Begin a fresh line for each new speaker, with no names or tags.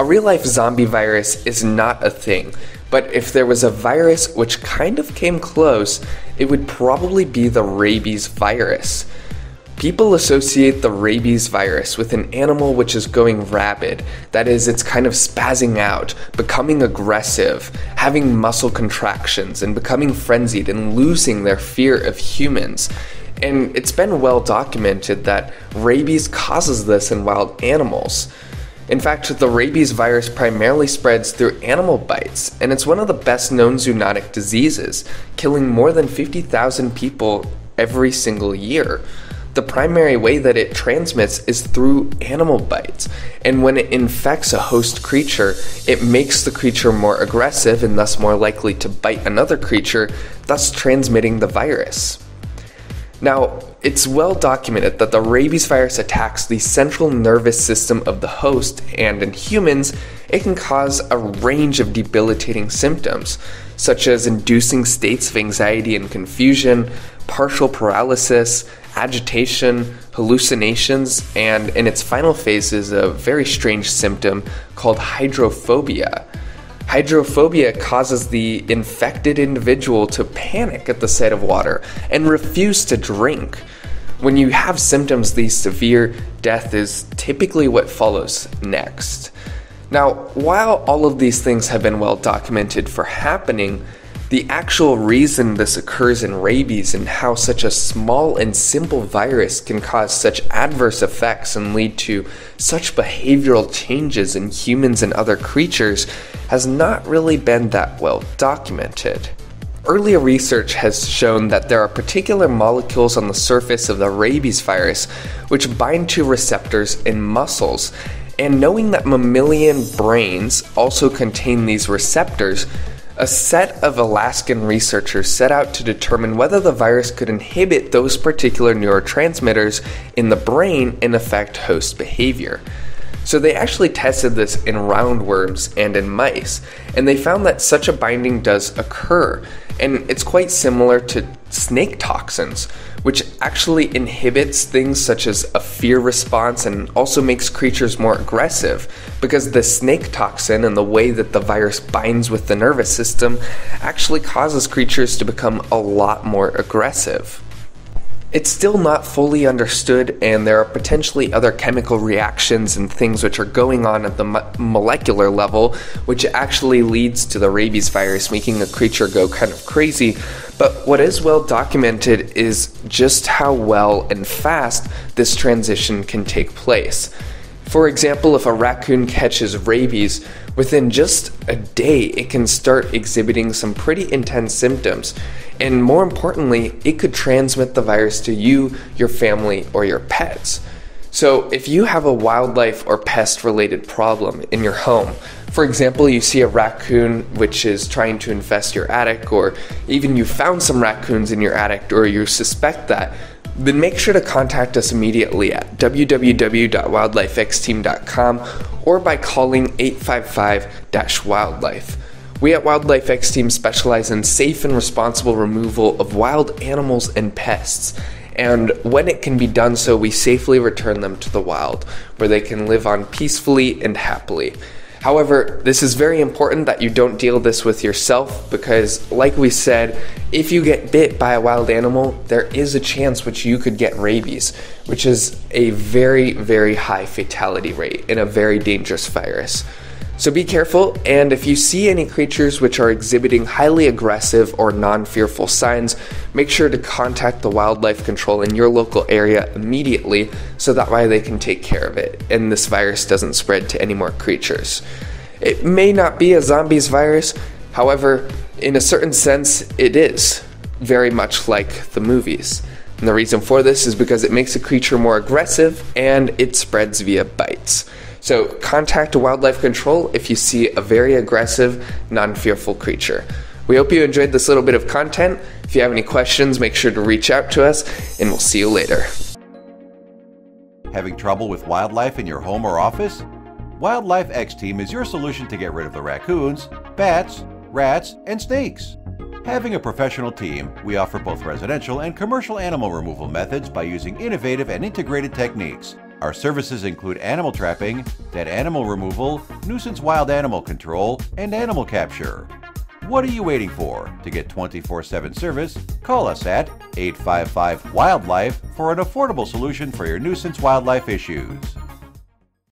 A real life zombie virus is not a thing, but if there was a virus which kind of came close, it would probably be the rabies virus. People associate the rabies virus with an animal which is going rabid. That is, it's kind of spazzing out, becoming aggressive, having muscle contractions, and becoming frenzied and losing their fear of humans. And it's been well documented that rabies causes this in wild animals. In fact, the rabies virus primarily spreads through animal bites, and it's one of the best known zoonotic diseases, killing more than 50,000 people every single year. The primary way that it transmits is through animal bites, and when it infects a host creature, it makes the creature more aggressive and thus more likely to bite another creature, thus transmitting the virus. Now, it's well documented that the rabies virus attacks the central nervous system of the host, and in humans, it can cause a range of debilitating symptoms, such as inducing states of anxiety and confusion, partial paralysis, agitation, hallucinations, and in its final phases, a very strange symptom called hydrophobia. Hydrophobia causes the infected individual to panic at the sight of water and refuse to drink. When you have symptoms these severe, death is typically what follows next. Now, while all of these things have been well documented for happening, the actual reason this occurs in rabies and how such a small and simple virus can cause such adverse effects and lead to such behavioral changes in humans and other creatures has not really been that well documented. Earlier research has shown that there are particular molecules on the surface of the rabies virus which bind to receptors in muscles, and knowing that mammalian brains also contain these receptors a set of Alaskan researchers set out to determine whether the virus could inhibit those particular neurotransmitters in the brain and affect host behavior. So they actually tested this in roundworms and in mice, and they found that such a binding does occur, and it's quite similar to snake toxins, which actually inhibits things such as a fear response and also makes creatures more aggressive because the snake toxin and the way that the virus binds with the nervous system actually causes creatures to become a lot more aggressive. It's still not fully understood, and there are potentially other chemical reactions and things which are going on at the mo- molecular level, which actually leads to the rabies virus making a creature go kind of crazy. But what is well documented is just how well and fast this transition can take place. For example, if a raccoon catches rabies, within just a day it can start exhibiting some pretty intense symptoms. And more importantly, it could transmit the virus to you, your family, or your pets. So, if you have a wildlife or pest related problem in your home, for example, you see a raccoon which is trying to infest your attic, or even you found some raccoons in your attic, or you suspect that, then make sure to contact us immediately at www.wildlifexteam.com or by calling 855 wildlife. We at Wildlife X Team specialize in safe and responsible removal of wild animals and pests. And when it can be done so, we safely return them to the wild, where they can live on peacefully and happily. However, this is very important that you don't deal this with yourself because, like we said, if you get bit by a wild animal, there is a chance which you could get rabies, which is a very, very high fatality rate and a very dangerous virus. So be careful, and if you see any creatures which are exhibiting highly aggressive or non fearful signs, make sure to contact the wildlife control in your local area immediately so that way they can take care of it and this virus doesn't spread to any more creatures. It may not be a zombies virus, however, in a certain sense, it is, very much like the movies. And the reason for this is because it makes a creature more aggressive and it spreads via bites. So contact wildlife control if you see a very aggressive, non fearful creature. We hope you enjoyed this little bit of content. If you have any questions, make sure to reach out to us, and we'll see you later.
Having trouble with wildlife in your home or office? Wildlife X Team is your solution to get rid of the raccoons, bats, rats, and snakes. Having a professional team, we offer both residential and commercial animal removal methods by using innovative and integrated techniques Our services include animal trapping, dead animal removal, nuisance wild animal control, and animal capture. What are you waiting for? To get 24 7 service, call us at 855 Wildlife for an affordable solution for your nuisance wildlife issues.